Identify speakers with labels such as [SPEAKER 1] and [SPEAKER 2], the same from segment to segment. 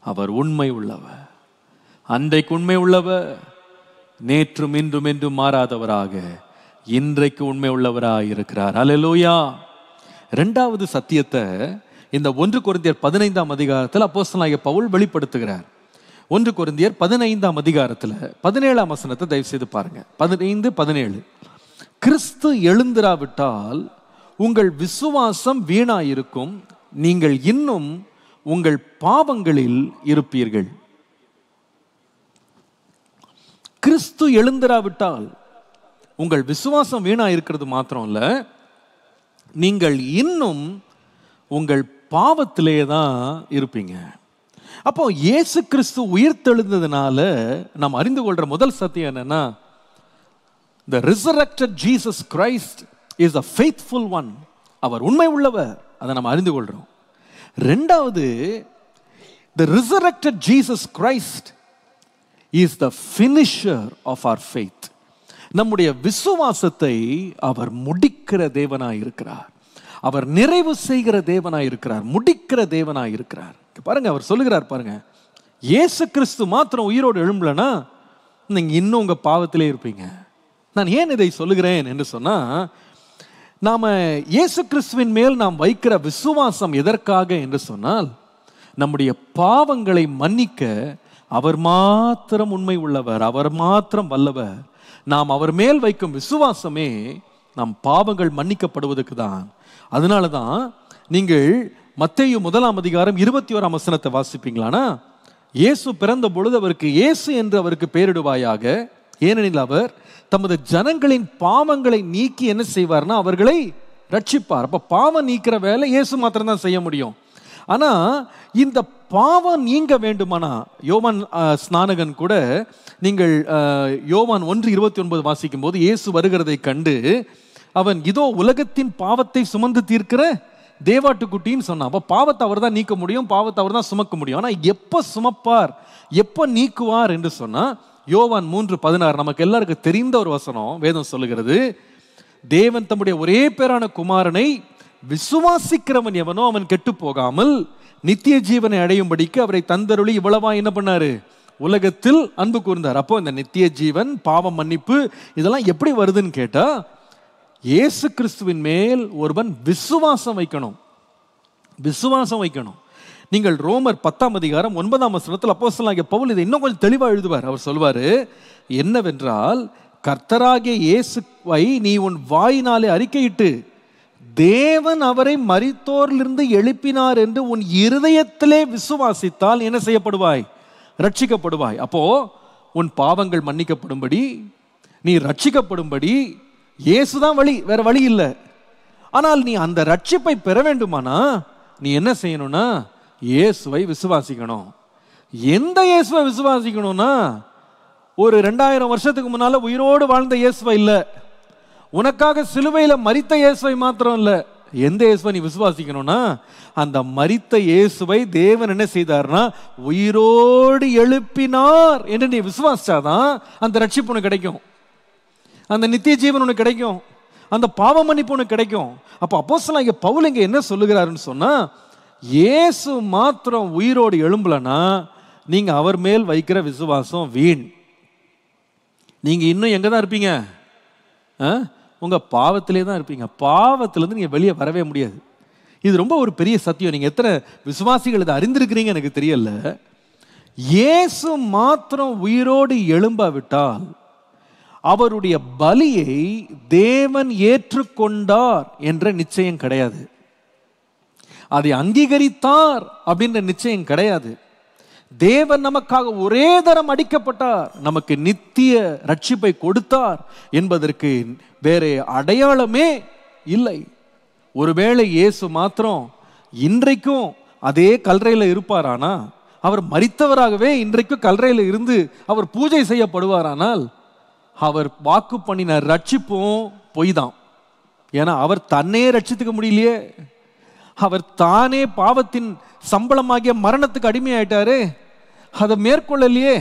[SPEAKER 1] அவர் உண்மை உள்ளவர். அன்றைக்கு உண்மை உள்ளவர் நேற்றும் இன்றும் என்றும் மாறாதவராக இன்றைக்கு உண்மை உள்ளவராக இருக்கிறார். அல்லேலூயா ரெண்டாவது சத்தியத்தை இந்த ஒன்று குருந்தியர் பதினைந்தாம் அதிகாரத்தில் அப்போஸ்தலனாகிய பவுல் வெளிப்படுத்துகிறார். ஒன்று குருந்தியர் பதினைந்தாம் அதிகாரத்தில் பதினேழாம் வசனத்தை தயவு செய்து பாருங்க. பதினைந்து பதினேழு. கிறிஸ்து எழுந்திராவிட்டால் உங்கள் விசுவாசம் வீணாயிருக்கும் நீங்கள் இன்னும் உங்கள் பாவங்களில் இருப்பீர்கள். கிறிஸ்து எழுந்திராவிட்டால் உங்கள் விசுவாசம் வீணா இருக்கிறது மாத்திரம் இல்ல நீங்கள் இன்னும் உங்கள் பாவத்திலே தான் இருப்பீங்க. அப்போ இயேசு கிறிஸ்து உயிர்த்தெழுந்ததுனால நாம் அறிந்து கொள்ற முதல் சத்தியம் என்னன்னா the resurrected Jesus Christ is a faithful one அவர் உண்மை உள்ளவர். அதை நம்ம அறிந்து கொள்றோம். ரெண்டாவது the resurrected Jesus Christ is the finisher of our faith நம்முடைய விசுவாசத்தை அவர் முடிக்கிற தேவனாய் இருக்கிறார் அவர் நிறைவு செய்கிற தேவனாய் இருக்கிறார் முடிக்கிற தேவனாய் இருக்கிறார் பாருங்கள் பாருங்க அவர் சொல்லுகிறார் பாருங்க இயேசு கிறிஸ்து மாத்திரம் உயிரோடு எழும்பலனா நீங்கள் இன்னும் உங்கள் பாவத்திலே இருப்பீங்க. நான் ஏன் இதை சொல்லுகிறேன் என்று சொன்னால் நாம் இயேசு கிறிஸ்துவின் மேல் நாம் வைக்கிற விசுவாசம் எதற்காக என்று சொன்னால் நம்முடைய பாவங்களை மன்னிக்க அவர் மாத்திரம் உண்மை உள்ளவர் அவர் மாத்திரம் வல்லவர். நாம் அவர் மேல் வைக்கும் விசுவாசமே நம் பாவங்கள் மன்னிக்கப்படுவதற்கு தான். அதனால தான் நீங்கள் மத்தேயு முதலாம் அதிகாரம் இருபத்தி ஓராம் வசனத்தை வாசிப்பீங்களானா? இயேசு பிறந்த பொழுது அவருக்கு இயேசு என்று அவருக்கு பெயரிடுவாயாக ஏனெனில் அவர் தமது ஜனங்களின் பாவங்களை நீக்கி என்ன செய்வார்னா அவர்களை ரட்சிப்பார். அப்போ பாவம் நீக்கிற வேலை இயேசு மாத்திரம் தான் செய்ய முடியும். ஆனால் இந்த பாவம் நீங்க வேண்டுமானா யோவான் ஸ்நானகன் கூட நீங்கள் யோவான் ஒன்று இருபத்தி ஒன்பது வாசிக்கும் போது இயேசு வருகிறதை கண்டு அவன் இதோ உலகத்தின் பாவத்தை சுமந்து தீர்க்கிற தேவாட்டுக்குட்டின்னு சொன்னான். அப்போ பாவத்தை அவர் தான் நீக்க முடியும் பாவத்தை அவர் தான் சுமக்க முடியும். ஆனால் எப்போ சுமப்பார் எப்போ நீக்குவார் என்று சொன்னால் யோவான் மூன்று பதினாறு நமக்கு எல்லாருக்கும் தெரிந்த ஒரு வசனம் வேதம் சொல்லுகிறது. தேவன் தம்முடைய ஒரே பேரான குமாரனை விசுவாசிக்கிறவன் எவனோ அவன் கெட்டு போகாமல் நித்திய ஜீவனை அடையும்படிக்கு அவரை தந்தருளி இவ்வளவா என்ன பண்ணாரு? உலகத்தில் அன்பு கூர்ந்தார். அப்போ இந்த நித்திய ஜீவன் பாவம் மன்னிப்பு இதெல்லாம் எப்படி வருதுன்னு கேட்டா இயேசு கிறிஸ்துவின் மேல் ஒருவன் விசுவாசம் வைக்கணும். விசுவாசம் வைக்கணும். நீங்கள் ரோமர் பத்தாம் அதிகாரம் ஒன்பதாம் வசனத்தில் அப்போஸ்தலனாகிய பவுல் இதை இன்னும் கொஞ்சம் தெளிவாக எழுதுவார். அவர் சொல்வார் என்னவென்றால் கர்த்தராகிய இயேசுவை நீ உன் வாயினாலே அறிக்கையிட்டு தேவன் அவரை மறித்தோரிலிருந்து எழுப்பினார் என்று உன் இருதயத்திலே விசுவாசித்தால் என்ன செய்யப்படுவாய்? ரட்சிக்கப்படுவாய். அப்போ உன் பாவங்கள் மன்னிக்கப்படும்படி நீ ரட்சிக்கப்படும்படி இயேசுதான் வழி வேற வழி இல்லை. ஆனால் நீ அந்த ரட்சிப்பை பெற வேண்டுமானா? நீ என்ன செய்யணும்னா இயேசுவை விசுவாசிக்கணும். எந்த இயேசுவை விசுவாசிக்கணும்னா ஒரு ரெண்டாயிரம் வருஷத்துக்கு முன்னால உயிரோடு வாழ்ந்த இயேசுவை இல்லை. உனக்காக சிலுவையில் மரித்த இயேசுவை மாத்திரம் இல்லை. எந்த இயேசுவை நீ விசுவாசிக்கணும்னா அந்த மரித்த இயேசுவை தேவன் என்ன செய்தார்னா உயிரோடு எழுப்பினார் என்று நீ விசுவாசிச்சாதான் அந்த ரட்சிப்பு உனக்கு கிடைக்கும். அந்த நித்திய ஜீவன் உனக்கு கிடைக்கும். அந்த பாவ மன்னிப்பு உனக்கு கிடைக்கும். அப்போ அப்போஸ்தலனாகிய பவுல் இங்கே என்ன சொல்லுகிறாருன்னு சொன்னால் இயேசு மாத்திரம் உயிரோடு எழும்பலன்னா நீங்கள் அவர் மேல் வைக்கிற விசுவாசம் வீண். நீங்கள் இன்னும் எங்கே தான் இருப்பீங்க? ஆ? உங்கள் பாவத்திலே தான் இருப்பீங்க. பாவத்திலேருந்து நீங்கள் வெளியே வரவே முடியாது. இது ரொம்ப ஒரு பெரிய சத்தியம். நீங்கள் எத்தனை விசுவாசிகள் இதை அறிந்திருக்கிறீங்க எனக்கு தெரியல. இயேசு மாத்திரம் உயிரோடு எழும்பாவிட்டால் அவருடைய பலியை தேவன் ஏற்றுக்கொண்டார் என்ற நிச்சயம் கிடையாது. அதை அங்கீகரித்தார் அப்படின்ற நிச்சயம் கிடையாது. தேவன் நமக்காக ஒரே தரம் அடிக்கப்பட்டார். நமக்கு நித்திய ரட்சிப்பை கொடுத்தார் என்பதற்கு வேறே அடையாளமே இல்லை. ஒருவேளை இயேசு மாத்திரம் இன்றைக்கும் அதே கல்றையில் இருப்பாரானா? அவர் மறித்தவராகவே இன்றைக்கும் கல்றையில் இருந்து அவர் பூஜை செய்யப்படுவாரானால் அவர் வாக்கு பண்ணின ரட்சிப்பும் பொய் தான் ஏன்னா அவர் தன்னையே ரட்சித்துக்க முடியலையே. அவர் தானே பாவத்தின் சம்பளமாகிய மரணத்துக்கு அடிமையாயிட்டாரு. அதை மேற்கொள்ளலையே.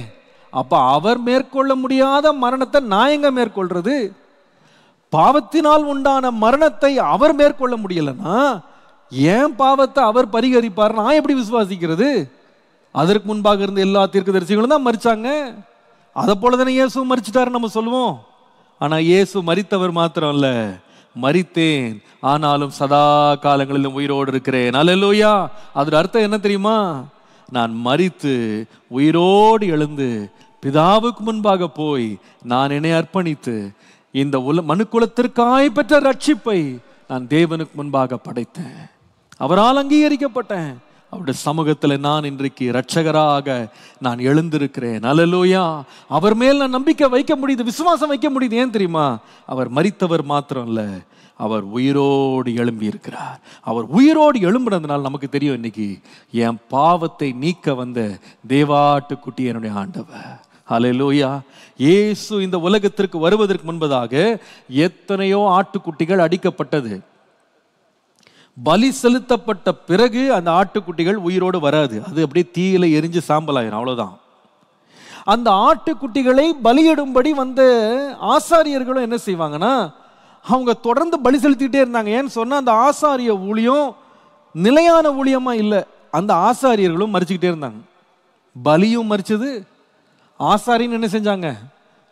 [SPEAKER 1] அப்போ அவர் மேற்கொள்ள முடியாத மரணத்தை நான் எங்க மேற்கொள்றது? பாவத்தினால் உண்டான மரணத்தை அவர் மேற்கொள்ள முடியலன்னா ஏன் பாவத்தை அவர் பரிகரிப்பார்? நான் எப்படி விசுவாசிக்கிறது? அதற்கு முன்பாக இருந்த எல்லா தீர்க்கதரிசிகளும் தான் மறிச்சாங்க அதை போல தானே இயேசு மறிச்சிட்டாருன்னு நம்ம சொல்லுவோம். ஆனால் இயேசு மறித்தவர் மாத்திரம் இல்லை மறித்தேன். ஆனாலும் சதா காலங்களிலும் உயிரோடு இருக்கிறேன். அல்லேலூயா அதோட அர்த்தம் என்ன தெரியுமா? நான் மறித்து உயிரோடு எழுந்து பிதாவுக்கு முன்பாக போய் நான் என்னை அர்ப்பணித்து இந்த உல மனுக்குலத்திற்காய் பெற்ற ரட்சிப்பை நான் தேவனுக்கு முன்பாக படைத்தேன். அவரால் அங்கீகரிக்கப்பட்டேன். அவருடைய சமூகத்தில் நான் இன்றைக்கு இரட்சகராக நான் எழுந்திருக்கிறேன். அல்லேலூயா. அவர் மேல் நான் நம்பிக்கை வைக்க முடியுது விசுவாசம் வைக்க முடியுது. ஏன் தெரியுமா? அவர் மறித்தவர் மாத்திரம் இல்ல அவர் உயிரோடு எழும்பி இருக்கிறார் அவர் உயிரோடு எழும்புனதுனால நமக்கு தெரியும் இன்னைக்கு என் பாவத்தை நீக்க வந்த தேவாட்டுக்குட்டி என்னுடைய ஆண்டவர். ஹalleluya இயேசு இந்த உலகத்திற்கு வருவதற்கு முன்பதாக எத்தனையோ ஆட்டுக்குட்டிகள் அடிக்கப்பட்டது. பலி செலுத்தப்பட்ட பிறகு அந்த ஆட்டுக்குட்டிகள் உயிரோடு வராது. அது அப்படியே தீயில எரிஞ்சு சாம்பலாயிரும். அவ்வளோதான் அந்த ஆட்டுக்குட்டிகளை பலியிடும்படி வந்த ஆசாரியர்களும் என்ன செய்வாங்கன்னா அவங்க தொடர்ந்து பலி செலுத்திட்டே இருந்தாங்க. ஏன்னு சொன்னால் அந்த ஆசாரிய ஊழியம் நிலையான ஊழியமாக இல்லை. அந்த ஆசாரியர்களும் மறிச்சுக்கிட்டே இருந்தாங்க. பலியும் மறிச்சது ஆசாரின்னு என்ன செஞ்சாங்க?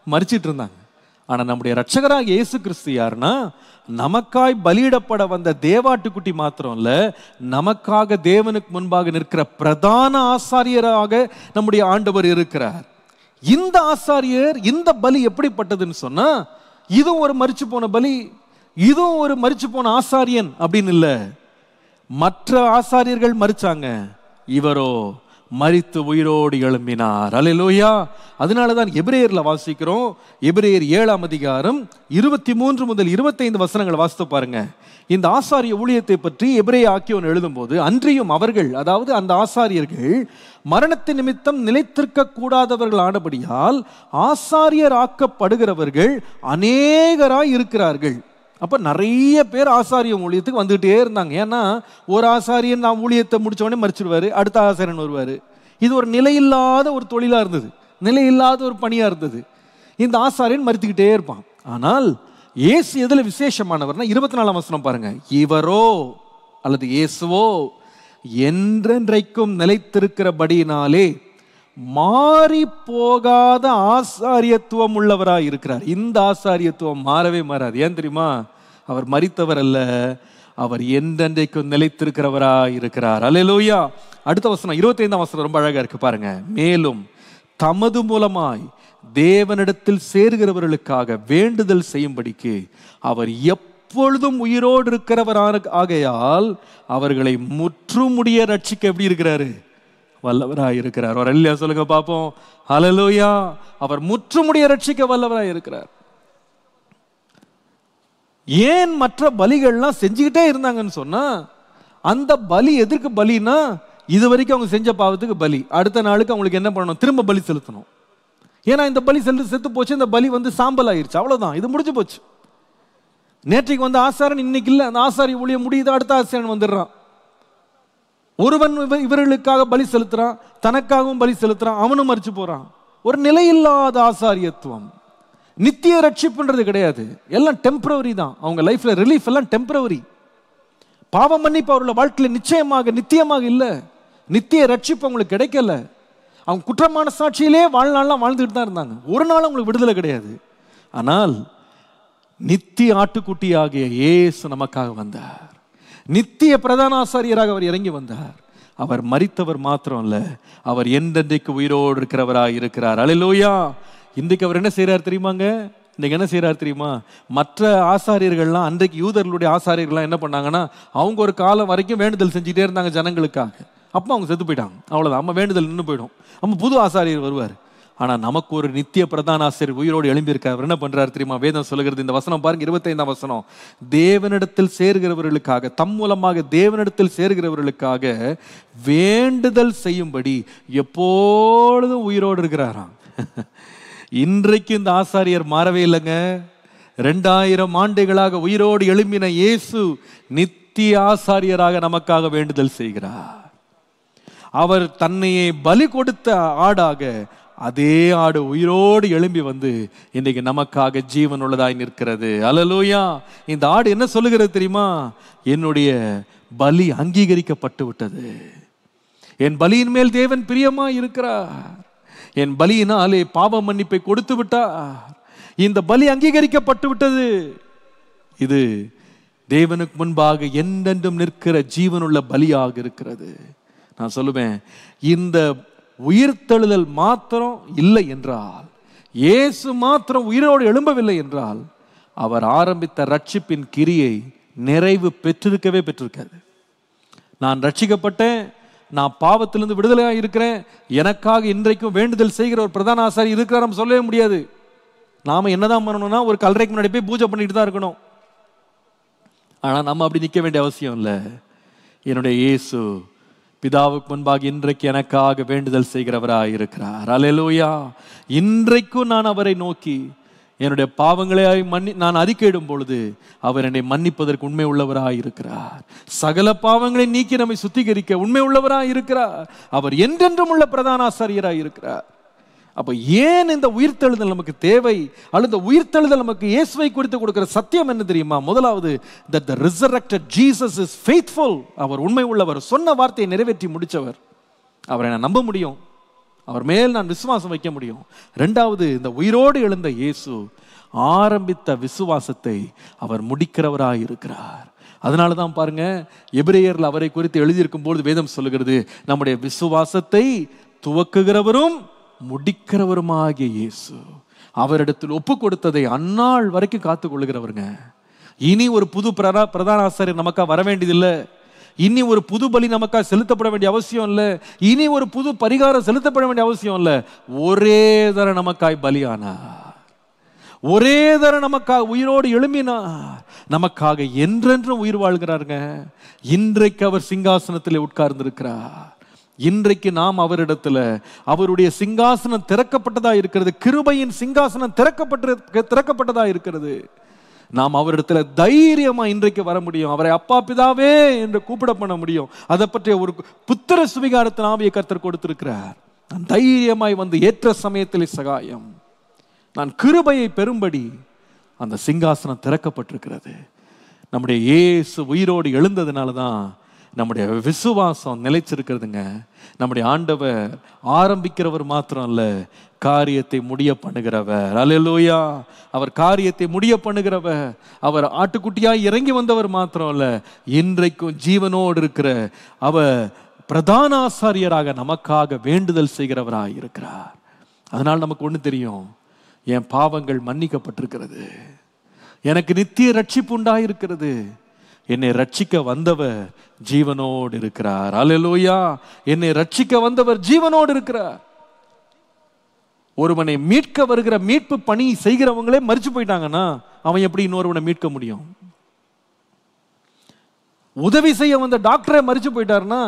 [SPEAKER 1] மறிச்சிட்டு இருந்தாங்க. ஆனால் நம்முடைய ரட்சகராக இயேசு கிறிஸ்து யாருன்னா நமக்காய் பலியிடப்பட வந்த தேவாட்டுக்குட்டி மாத்திரம் இல்லை நமக்காக தேவனுக்கு முன்பாக நிற்கிற பிரதான ஆசாரியராக நம்முடைய ஆண்டவர் இருக்கிறார். இந்த ஆசாரியர் இந்த பலி எப்படிப்பட்டதுன்னு சொன்னா இதுவும் ஒரு மரிச்சு போன பலி இதுவும் ஒரு மரிச்சு போன ஆசாரியன் அப்படின்னு இல்லை. மற்ற ஆசாரியர்கள் மறிச்சாங்க இவரோ மறித்து உயிரோடு எழும்பினார். அல்லேலூயா அதனால தான் எபிரேயரில் வாசிக்கிறோம். எபிரேயர் ஏழாம் அதிகாரம் இருபத்தி மூன்று முதல் இருபத்தைந்து வசனங்களை வாசித்து பாருங்க. இந்த ஆசாரிய ஊழியத்தை பற்றி எபிரேய ஆக்கியவன் எழுதும்போது அன்றியும் அவர்கள் அதாவது அந்த ஆசாரியர்கள் மரணத்தின் நிமித்தம் நிலைத்திருக்க கூடாதவர்கள் ஆனபடியால் ஆசாரியர் ஆக்கப்படுகிறவர்கள் அநேகராய் இருக்கிறார்கள் அப்போ நிறைய பேர் ஆசாரிய ஊழியத்துக்கு வந்துகிட்டே இருந்தாங்க. ஏன்னா ஒரு ஆசாரியன் நான் ஊழியத்தை முடித்தவொடனே மறிச்சிடுவார் அடுத்த ஆசாரியன் வருவார். இது ஒரு நிலையில்லாத ஒரு தொழிலாக இருந்தது. நிலையில்லாத ஒரு பணியாக இருந்தது. இந்த ஆசாரியன் மறுத்துக்கிட்டே இருப்பான். ஆனால் இயேசு எதில் விசேஷமானவர்னா இருபத்தி நாலாம் வசனம் பாருங்க. இவரோ அல்லது இயேசுவோ என்றென்றைக்கும் நிலைத்திருக்கிறபடியினாலே மாறி போகாத ஆசாரியத்துவம் உள்ளவராக இருக்கிறார். இந்த ஆசாரியத்துவம் மாறவே மாறாது. ஏன் தெரியுமா? அவர் மறித்தவர் அல்ல அவர் என்றென்றைக்கும் நிலைத்திருக்கிறவராய் இருக்கிறார். அல்லேலூயா. அடுத்த வசனம் இருபத்தைந்தாம் வசனம் ரொம்ப அழகா இருக்கு பாருங்க. மேலும் தமது மூலமாய் தேவனிடத்தில் சேர்கிறவர்களுக்காக வேண்டுதல் செய்யும்படிக்கு அவர் எப்பொழுதும் உயிரோடு இருக்கிறவரான ஆகையால் அவர்களை முற்றுமுடிய ரட்சிக்க எப்படி இருக்கிறாரு? வல்லவராய் இருக்கிறார். ஒரு இல்லையா சொல்லுங்க பார்ப்போம். ஹலலூயா அவர் முற்றுமுடிய ரட்சிக்க வல்லவராய் இருக்கிறார். ஏன் மற்ற பலிகள்லாம் செஞ்சுக்கிட்டே இருந்தாங்கன்னு சொன்னா அந்த பலி எதற்கு பலினா இது வரைக்கும் அவங்க செஞ்ச பாவத்துக்கு பலி. அடுத்த நாளுக்கு அவங்களுக்கு என்ன பண்ணணும்? திரும்ப பலி செலுத்தணும். ஏன்னா இந்த பலி செலுத்து செத்து போச்சு இந்த பலி வந்து சாம்பல் ஆயிடுச்சு அவ்வளோதான் இது முடிஞ்சு போச்சு. நேற்றைக்கு வந்த ஆசாரன் இன்னைக்கு இல்லை. அந்த ஆசாரி ஊழிய முடியுது அடுத்த ஆசாரன் வந்துடுறான். ஒருவன் இவர்களுக்காக பலி செலுத்துறான் தனக்காகவும் பலி செலுத்துறான் அவனும் மறிச்சு போறான். ஒரு நிலையில்லாத ஆசாரியத்துவம். நித்திய ரட்சிப்புன்றது கிடையாது. எல்லாம் டெம்பரவரி தான். அவங்க லைஃப்ல ரிலீஃப் எல்லாம் டெம்பரவரி பாவம் மன்னிப்பு அவர்களோட வாழ்க்கையில் நிச்சயமாக நித்தியமாக இல்லை. நித்திய ரட்சிப்பு அவங்களுக்கு கிடைக்கல. அவங்க குற்றமான சாட்சியிலே வாழ்நாள்லாம் வாழ்ந்துகிட்டு தான் இருந்தாங்க. ஒரு நாள் அவங்களுக்கு விடுதலை கிடையாது. ஆனால் நித்திய ஆட்டுக்குட்டியாகிய ஏசு நமக்காக வந்தார். நித்திய பிரதான ஆசாரியராக அவர் இறங்கி வந்தார். அவர் மறித்தவர் மாத்திரம் இல்லை அவர் எந்தெந்தைக்கு உயிரோடு இருக்கிறவராக இருக்கிறார். அலையிலோயா! இன்றைக்கு அவர் என்ன செய்கிறார் தெரியுமாங்க? இன்றைக்கி என்ன செய்கிறார் தெரியுமா? மற்ற ஆசாரியர்கள்லாம் அன்றைக்கு யூதர்களுடைய ஆசாரியர்கள்லாம் என்ன பண்ணாங்கன்னா அவங்க ஒரு காலம் வரைக்கும் வேண்டுதல் செஞ்சுட்டே இருந்தாங்க ஜனங்களுக்காக. அப்போ அவங்க செத்து போயிட்டாங்க. அவ்வளோதான் நம்ம வேண்டுதல் நின்று போயிடும். நம்ம புது ஆசாரியர் வருவார். ஆனா நமக்கு ஒரு நித்திய பிரதான ஆசிரியர் உயிரோடு எழும்பியிருக்கார். அவர் என்ன பண்றாரு தெரியுமா? வேதம் சொல்லுகிறது. இந்த வசனம் பாருங்க இருபத்தைந்தாம் வசனம். தேவனிடத்தில் சேர்கிறவர்களுக்காக தம் மூலமாக தேவனிடத்தில் சேர்கிறவர்களுக்காக வேண்டுதல் செய்யும்படி எப்பொழுதும் உயிரோடு இருக்கிறாராம். இன்றைக்கு இந்த ஆசாரியர் மாறவே இல்லைங்க. ரெண்டாயிரம் ஆண்டுகளாக உயிரோடு எழும்பின இயேசு நித்திய ஆசாரியராக நமக்காக வேண்டுதல் செய்கிறார். அவர் தன்னையே பலி கொடுத்த ஆடாக அதே ஆடு உயிரோடு எழும்பி வந்து இன்றைக்கு நமக்காக ஜீவன் உள்ளதாய் நிற்கிறது. அலலூயா இந்த ஆடு என்ன சொல்லுகிறது தெரியுமா? என்னுடைய பலி அங்கீகரிக்கப்பட்டு விட்டது. என் பலியின் மேல் தேவன் பிரியமா இருக்கிறார். என் பலியினாலே பாவ மன்னிப்பை கொடுத்து விட்டார். இந்த பலி அங்கீகரிக்கப்பட்டு விட்டது. இது தேவனுக்கு முன்பாக என்றென்றும் நிற்கிற ஜீவனுள்ள பலியாக இருக்கிறது. நான் சொல்லுவேன் இந்த உயிர்த்தெழுதல் மாத்திரம் இல்லை என்றால் இயேசு மாத்திரம் உயிரோடு எழும்பவில்லை என்றால் அவர் ஆரம்பித்த ரட்சிப்பின் கிரியை நிறைவு பெற்றிருக்கவே பெற்றிருக்காது நான் ரட்சிக்கப்பட்டேன் நான் பாவத்திலிருந்து விடுதலையாக இருக்கிறேன் எனக்காக இன்றைக்கும் வேண்டுதல் செய்கிற ஒரு பிரதான ஆசாரி இருக்கிறார் நம்ம சொல்லவே முடியாது. நாம் என்னதான் பண்ணணும்னா ஒரு கல்லறைக்கு முன்னாடி போய் பூஜை பண்ணிட்டு தான் இருக்கணும். ஆனால் நம்ம அப்படி நிற்க வேண்டிய அவசியம் இல்லை. என்னுடைய இயேசு பிதாவுக்கு முன்பாக இன்றைக்கு எனக்காக வேண்டுதல் செய்கிறவராக இருக்கிறார். அலையலூயா இன்றைக்கும் நான் அவரை நோக்கி என்னுடைய பாவங்களை மன்னி நான் அறிக்கையிடும் பொழுது அவர் என்னை மன்னிப்பதற்கு உண்மை உள்ளவராக இருக்கிறார். சகல பாவங்களை நீக்கி நம்மை சுத்திகரிக்க உண்மை உள்ளவராக இருக்கிறார். அவர் என்றென்றும் உள்ள பிரதான ஆசாரியராய் இருக்கிறார். அப்போ ஏன் இந்த உயிர்த்தெழுதல் நமக்கு தேவை? அல்லது இந்த உயிர்த்தெழுதல் நமக்கு இயேசுவை குறித்து கொடுக்கிற சத்தியம் என்ன தெரியுமா? முதலாவது that the resurrected Jesus is faithful அவர் உண்மை உள்ளவர். சொன்ன வார்த்தையை நிறைவேற்றி முடித்தவர். அவரை நான் நம்ப முடியும். அவர் மேல் நான் விசுவாசம் வைக்க முடியும். ரெண்டாவது இந்த உயிரோடு எழுந்த இயேசு ஆரம்பித்த விசுவாசத்தை அவர் முடிக்கிறவராக இருக்கிறார். அதனால தான் பாருங்க எபிரேயர்ல அவரை குறித்து எழுதியிருக்கும் பொழுது வேதம் சொல்லுகிறது நம்முடைய விசுவாசத்தை துவக்குகிறவரும் முடிக்கிறவருமாகிய இயேசு அவரிடத்தில் ஒப்பு கொடுத்ததை அந்நாள் வரைக்கும் காத்து கொள்கிறவருங்க இனி ஒரு புது பிரதா பிரதான ஆசாரியர் நமக்கா வர வேண்டியதில்லை. இனி ஒரு புது பலி நமக்கா செலுத்தப்பட வேண்டிய அவசியம் இல்லை. இனி ஒரு புது பரிகாரம் செலுத்தப்பட வேண்டிய அவசியம் இல்லை. ஒரே தர நமக்காய் பலியானார். ஒரே தர நமக்காக உயிரோடு எழும்பினார். நமக்காக என்றென்றும் உயிர் வாழ்கிறாருங்க. இன்றைக்கு அவர் சிங்காசனத்தில் உட்கார்ந்திருக்கிறார். இன்றைக்கு நாம் அவரிடத்துல அவருடைய சிங்காசனம் திறக்கப்பட்டதா இருக்கிறது கிருபையின் சிங்காசனம் திறக்கப்பட்டு திறக்கப்பட்டதா இருக்கிறது. நாம் அவரிடத்துல தைரியமா இன்றைக்கு வர முடியும். அவரை அப்பா பிதாவே என்று கூப்பிட பண்ண முடியும். அதை பற்றிய ஒரு புத்திர சுவிகாரத்தின் ஆவிய கர்த்தர் கொடுத்திருக்கிறார். நான் தைரியமாய் வந்து ஏற்ற சமயத்தில் சகாயம். நான் கிருபையை பெறும்படி அந்த சிங்காசனம் திறக்கப்பட்டிருக்கிறது. நம்முடைய இயேசு உயிரோடு எழுந்ததுனால தான் நம்முடைய விசுவாசம் நிலைச்சிருக்கிறதுங்க நம்முடைய ஆண்டவர் ஆரம்பிக்கிறவர் மாத்திரம் இல்லை காரியத்தை முடிய பண்ணுகிறவர். அலையலோயா அவர் காரியத்தை முடிய பண்ணுகிறவர். அவர் ஆட்டுக்குட்டியாக இறங்கி வந்தவர் மாத்திரம் இல்லை இன்றைக்கும் ஜீவனோடு இருக்கிற அவர் பிரதான ஆசாரியராக நமக்காக வேண்டுதல் செய்கிறவராக இருக்கிறார். அதனால் நமக்கு ஒன்று தெரியும். என் பாவங்கள் மன்னிக்கப்பட்டிருக்கிறது. எனக்கு நித்திய ரட்சிப்பு உண்டாயிருக்கிறது. என்னை ரட்சிக்க வந்தவர் ஜீவனோடு இருக்கிறார். அலலோயா என்னை ரட்சிக்க வந்தவர் ஜீவனோடு இருக்கிறார். ஒருவனை மீட்க வருகிற மீட்பு பணி செய்கிறவங்களே மறிச்சு போயிட்டாங்கன்னா அவன் எப்படி இன்னொருவனை மீட்க முடியும்? உதவி செய்ய வந்த டாக்டரை மறிச்சு போயிட்டாருன்னா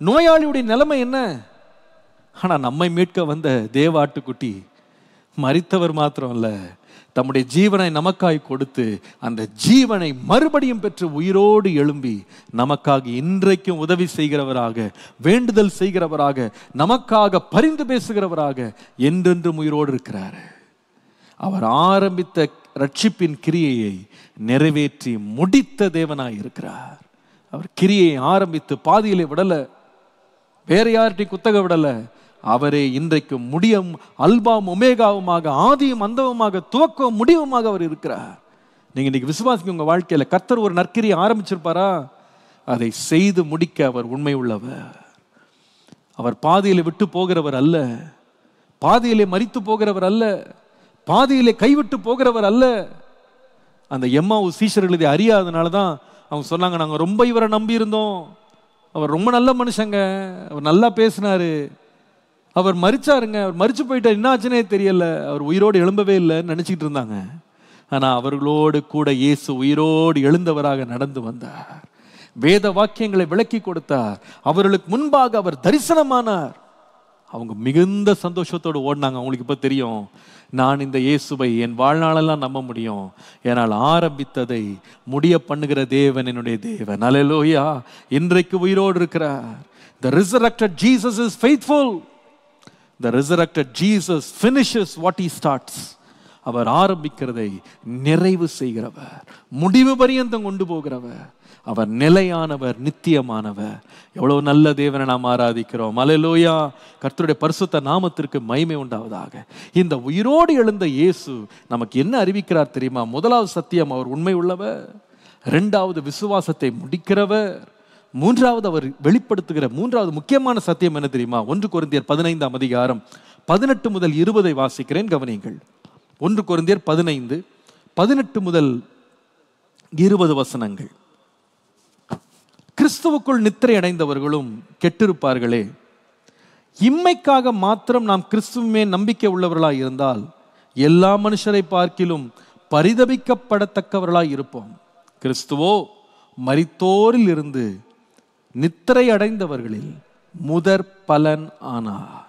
[SPEAKER 1] நோயாளியுடைய நிலைமை என்ன? ஆனா நம்மை மீட்க வந்த தேவாட்டுக்குட்டி மறித்தவர் மாத்திரம் இல்லை தம்முடைய ஜீவனை நமக்காய் கொடுத்து அந்த ஜீவனை மறுபடியும் பெற்று உயிரோடு எழும்பி நமக்காக இன்றைக்கும் உதவி செய்கிறவராக வேண்டுதல் செய்கிறவராக நமக்காக பரிந்து பேசுகிறவராக என்றென்றும் உயிரோடு இருக்கிறார். அவர் ஆரம்பித்த ரட்சிப்பின் கிரியையை நிறைவேற்றி முடித்த தேவனாய் இருக்கிறார். அவர் கிரியை ஆரம்பித்து பாதியிலே விடலை வேற யார்கிட்டையும் குத்தக விடல அவரே இன்றைக்கு முடியும் அல்பாம் உமேகாவுமாக ஆதியும் அந்தவுமாக துவக்கம் முடிவுமாக அவர் இருக்கிறார். நீங்கள் இன்னைக்கு விசுவாசிக்க உங்கள் வாழ்க்கையில் கர்த்தர் ஒரு நற்கிரியை ஆரம்பிச்சிருப்பாரா? அதை செய்து முடிக்க அவர் உண்மை உள்ளவர். அவர் பாதியிலே விட்டு போகிறவர் அல்ல. பாதியிலே மறித்து போகிறவர் அல்ல. பாதியிலே கைவிட்டு போகிறவர் அல்ல. அந்த எம்மாவு சீஷர்கள் இதை அறியாதனால தான் அவங்க சொன்னாங்க நாங்கள் ரொம்ப இவரை நம்பி இருந்தோம் அவர் ரொம்ப நல்ல மனுஷங்க. அவர் நல்லா பேசினாரு. அவர் மறிச்சாருங்க அவர் மறிச்சு போயிட்டார். என்ன ஆச்சுனே தெரியல. அவர் உயிரோடு எழும்பவே இல்லைன்னு நினச்சிக்கிட்டு இருந்தாங்க. ஆனால் அவர்களோடு கூட இயேசு உயிரோடு எழுந்தவராக நடந்து வந்தார். வேத வாக்கியங்களை விளக்கி கொடுத்தார். அவர்களுக்கு முன்பாக அவர் தரிசனமானார். அவங்க மிகுந்த சந்தோஷத்தோடு ஓடினாங்க. அவங்களுக்கு இப்போ தெரியும். நான் இந்த இயேசுவை என் வாழ்நாளெல்லாம் நம்ப முடியும். ஏனால் ஆரம்பித்ததை முடிய பண்ணுகிற தேவன் என்னுடைய தேவன். அலையலோயா இன்றைக்கு உயிரோடு இருக்கிறார். The resurrected Jesus is faithful the resurrected Jesus finishes what he starts அவர் ஆரம்பிக்கிறதை நிறைவு செய்கிறவர். முடிவு பரியந்தம் கொண்டு போகிறவர். அவர் நிலையானவர் நித்தியமானவர். எவ்வளவு நல்ல தேவனை நாம் ஆராதிக்கிறோம். அலையலோயா கர்த்தருடைய பரிசுத்த நாமத்திற்கு மகிமை உண்டாவதாக. இந்த உயிரோடு எழுந்த இயேசு நமக்கு என்ன அறிவிக்கிறார் தெரியுமா? முதலாவது சத்தியம் அவர் உண்மை உள்ளவர். ரெண்டாவது விசுவாசத்தை முடிக்கிறவர். மூன்றாவது அவர் வெளிப்படுத்துகிற மூன்றாவது முக்கியமான சத்தியம் என்ன தெரியுமா? ஒன்று கொரிந்தியர் பதினைந்தாம் அதிகாரம் பதினெட்டு முதல் இருபதை வாசிக்கிறேன் கவனியுங்கள். ஒன்று குறைந்தியர் பதினைந்து பதினெட்டு முதல் இருபது வசனங்கள். கிறிஸ்துவுக்குள் நித்திரை அடைந்தவர்களும் கெட்டிருப்பார்களே. இம்மைக்காக மாத்திரம் நாம் கிறிஸ்துவுமே நம்பிக்கை உள்ளவர்களாய் இருந்தால் எல்லா மனுஷரை பார்க்கிலும் பரிதபிக்கப்படத்தக்கவர்களாய் இருப்போம். கிறிஸ்துவோ மரித்தோரில் இருந்து நித்திரை அடைந்தவர்களில் முதற் பலன் ஆனார்.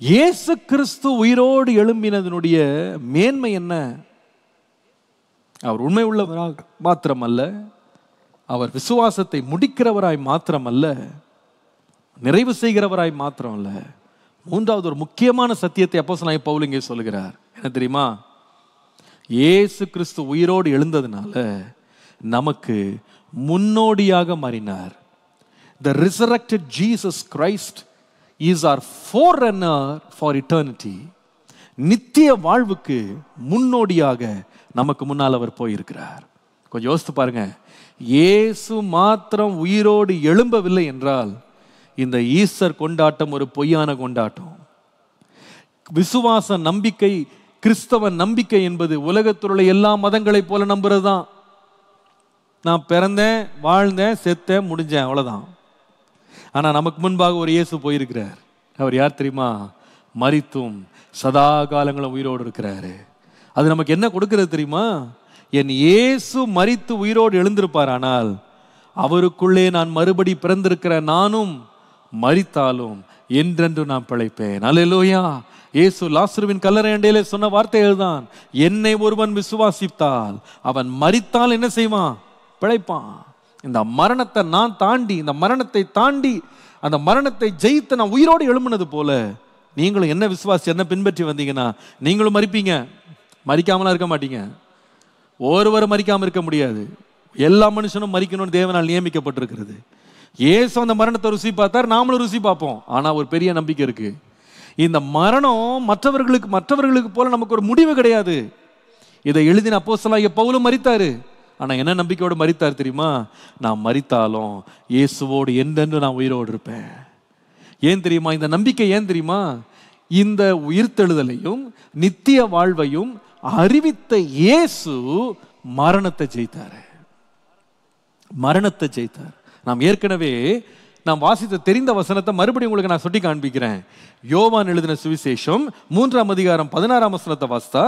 [SPEAKER 1] இயேசு கிறிஸ்து உயிரோடு எழும்பினதனுடைய மேன்மை என்ன? அவர் உண்மை உள்ளவராக மாத்திரமல்ல அவர் விசுவாசத்தை முடிக்கிறவராய் மாத்திரமல்ல நிறைவு செய்கிறவராய் மாத்திரம் அல்ல மூன்றாவது ஒரு முக்கியமான சத்தியத்தை அப்போ நான் பவுல் இங்கே சொல்லுகிறார். என்ன தெரியுமா? இயேசு கிறிஸ்து உயிரோடு எழுந்ததுனால நமக்கு முன்னோடியாக மாறினார். The resurrected Jesus Christ is our forerunner for eternity நித்திய வாழ்வுக்கு முன்னோடியாக நமக்கு முன்னால் அவர் போயிருக்கிறார். கொஞ்சம் யோசித்து பாருங்க. இயேசு மாத்திரம் உயிரோடு எழும்பவில்லை என்றால் இந்த ஈஸ்டர் கொண்டாட்டம் ஒரு பொய்யான கொண்டாட்டம். விசுவாச நம்பிக்கை கிறிஸ்தவ நம்பிக்கை என்பது உலகத்துள்ள எல்லா மதங்களைப் போல நம்புறது தான் நான் பிறந்தேன் வாழ்ந்தேன் செத்தேன் முடிஞ்சேன் அவ்வளோதான் ஆனால் நமக்கு முன்பாக ஒரு இயேசு போயிருக்கிறார். அவர் யார் தெரியுமா? மரித்தும் சதா காலங்களும் உயிரோடு இருக்கிறாரு. அது நமக்கு என்ன கொடுக்கறது தெரியுமா? என் இயேசு மரித்து உயிரோடு எழுந்திருப்பார் ஆனால் அவருக்குள்ளே நான் மறுபடி பிறந்திருக்கிற நானும் மறித்தாலும் என்றென்று நான் பிழைப்பேன். அல்லையா இயேசு லாஸ்ருவின் கல்லறை அண்டையிலே சொன்ன வார்த்தைகள் தான் என்னை ஒருவன் விசுவாசித்தால் அவன் மறித்தால் என்ன செய்வான்? பிழைப்பான். இந்த மரணத்தை நான் தாண்டி இந்த மரணத்தை தாண்டி அந்த மரணத்தை ஜெயித்து நான் உயிரோடு எழும்புனது போல நீங்களும் என்ன விசுவாசி என்ன பின்பற்றி வந்தீங்கன்னா நீங்களும் மறிப்பீங்க மறிக்காமலாம் இருக்க மாட்டீங்க. ஒருவரும் மறிக்காம இருக்க முடியாது. எல்லா மனுஷனும் மறிக்கணும்னு தேவனால் நியமிக்கப்பட்டிருக்கிறது. ஏசு அந்த மரணத்தை ருசி பார்த்தார் நாமளும் ருசி பார்ப்போம். ஆனால் ஒரு பெரிய நம்பிக்கை இருக்கு. இந்த மரணம் மற்றவர்களுக்கு மற்றவர்களுக்கு போல நமக்கு ஒரு முடிவு கிடையாது. இதை எழுதின அப்போஸ்தலனாகிய பவுலும் மறித்தாரு ஆனா என்ன நம்பிக்கையோடு மறித்தார் தெரியுமா? நான் மறித்தாலும் இயேசுவோடு எந்தென்று நான் உயிரோடு இருப்பேன். ஏன் தெரியுமா? இந்த நம்பிக்கை ஏன் தெரியுமா? இந்த உயிர்த்தெழுதலையும் நித்திய வாழ்வையும் அறிவித்த இயேசு மரணத்தை ஜெயித்தார். மரணத்தை ஜெயித்தார். நாம் ஏற்கனவே நான் வாசித்த தெரிந்த வசனத்தை மறுபடியும் உங்களுக்கு நான் சுட்டி காண்பிக்கிறேன். யோவான் எழுதின சுவிசேஷம் மூன்றாம் அதிகாரம் பதினாறாம் வசனத்தை வாசித்தா